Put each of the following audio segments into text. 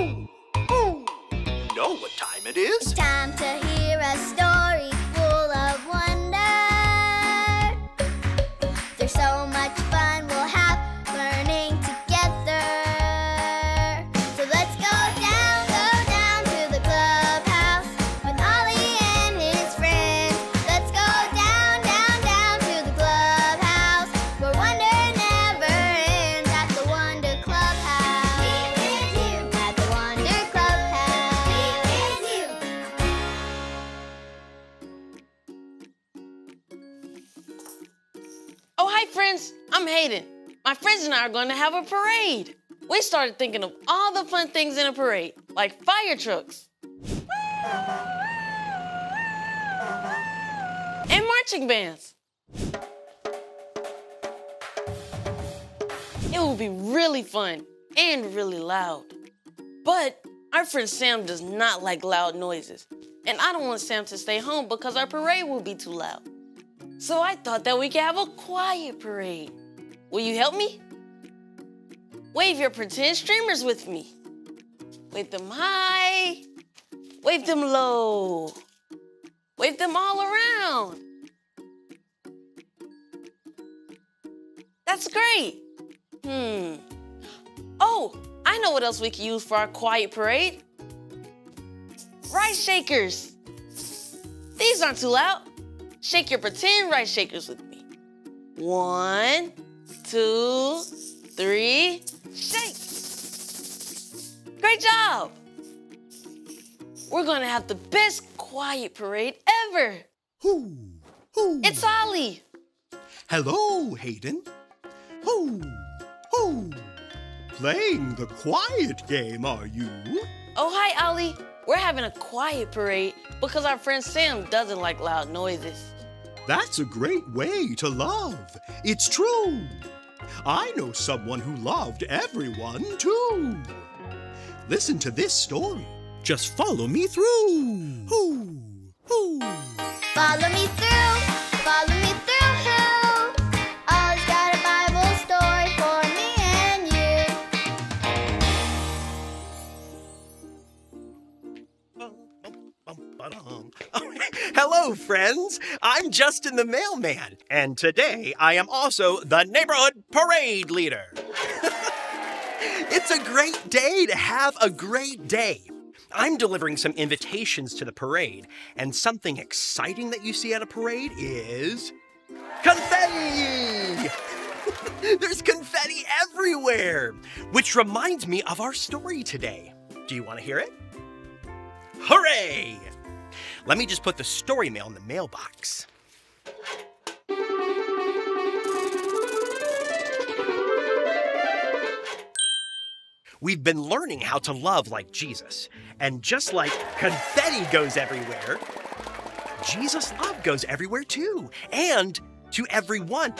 Ooh, ooh. Know what time it is? Time to hear a story hi, friends. I'm Hayden. My friends and I are going to have a parade. We started thinking of all the fun things in a parade, like fire trucks and marching bands. It will be really fun and really loud. But our friend Sam does not like loud noises, and I don't want Sam to stay home because our parade will be too loud. So I thought that we could have a quiet parade. Will you help me? Wave your pretend streamers with me. Wave them high, wave them low, wave them all around. That's great. Hmm. Oh, I know what else we can use for our quiet parade. Rice shakers. These aren't too loud. Shake your pretend rice shakers with me. One, two, three, shake. Great job. We're gonna have the best quiet parade ever. Hoo, hoo. It's Ollie. Hello, Hayden. Hoo, hoo. Playing the quiet game, are you? Oh, hi, Ollie. We're having a quiet parade because our friend Sam doesn't like loud noises. That's a great way to love. It's true. I know someone who loved everyone, too. Listen to this story. Just follow me through. Hoo, hoo. Follow me through, Hello, friends. I'm Justin the Mailman, and today I am also the neighborhood parade leader. it's a great day to have a great day. I'm delivering some invitations to the parade, and something exciting that you see at a parade is confetti! There's confetti everywhere, which reminds me of our story today. Do you want to hear it? Hooray! Let me just put the story mail in the mailbox. We've been learning how to love like Jesus. And just like confetti goes everywhere, Jesus' love goes everywhere too, and to everyone.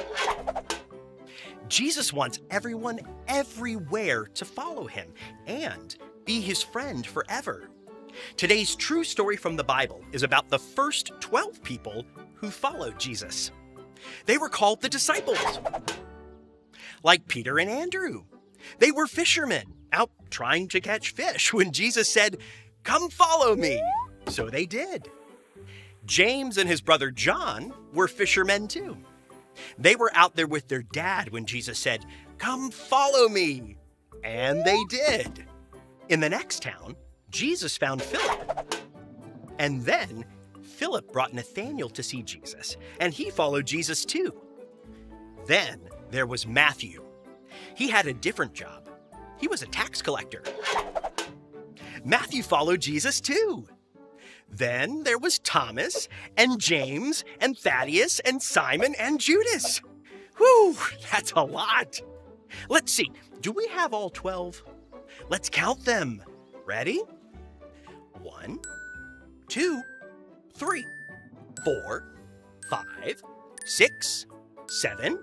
Jesus wants everyone everywhere to follow him and be his friend forever. Today's true story from the Bible is about the first 12 people who followed Jesus. They were called the disciples, like Peter and Andrew. They were fishermen out trying to catch fish when Jesus said, Come follow me. So they did. James and his brother John were fishermen too. They were out there with their dad when Jesus said, Come follow me. And they did. In the next town, Jesus found Philip. And then Philip brought Nathanael to see Jesus, and he followed Jesus too. Then there was Matthew. He had a different job. He was a tax collector. Matthew followed Jesus too. Then there was Thomas and James and Thaddeus and Simon and Judas. Whew, that's a lot. Let's see, do we have all 12? Let's count them. Ready? One, two, three, four, five, six, seven,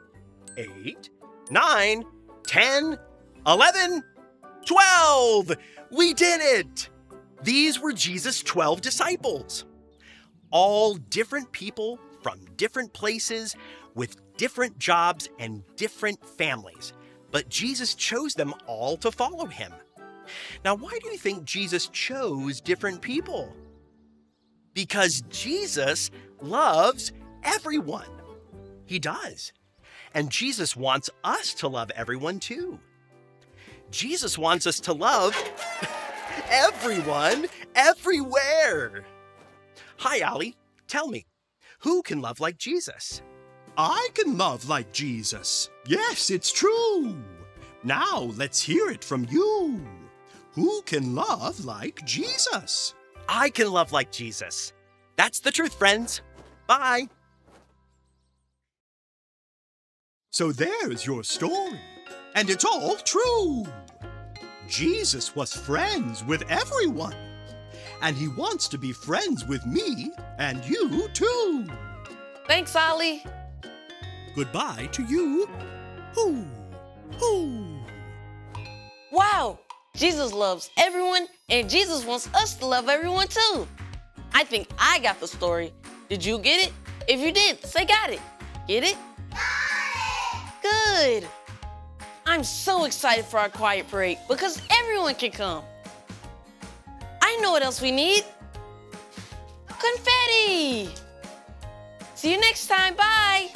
eight, nine, ten, eleven, twelve. We did it! These were Jesus' 12 disciples. All different people from different places with different jobs and different families. But Jesus chose them all to follow him. Now, why do you think Jesus chose different people? Because Jesus loves everyone. He does. And Jesus wants us to love everyone too. Jesus wants us to love everyone, everywhere. Hi, Ollie. Tell me, who can love like Jesus? I can love like Jesus. Yes, it's true. Now let's hear it from you. Who can love like Jesus? I can love like Jesus. That's the truth, friends. Bye. So there's your story. And it's all true. Jesus was friends with everyone. And he wants to be friends with me and you too. Thanks, Ollie. Goodbye to you. Hoo, hoo. Wow, Jesus loves everyone, and Jesus wants us to love everyone too. I think I got the story. Did you get it? If you did, say got it. Get it? Got it! Good. I'm so excited for our quiet parade because everyone can come. I know what else we need. Confetti. See you next time. Bye.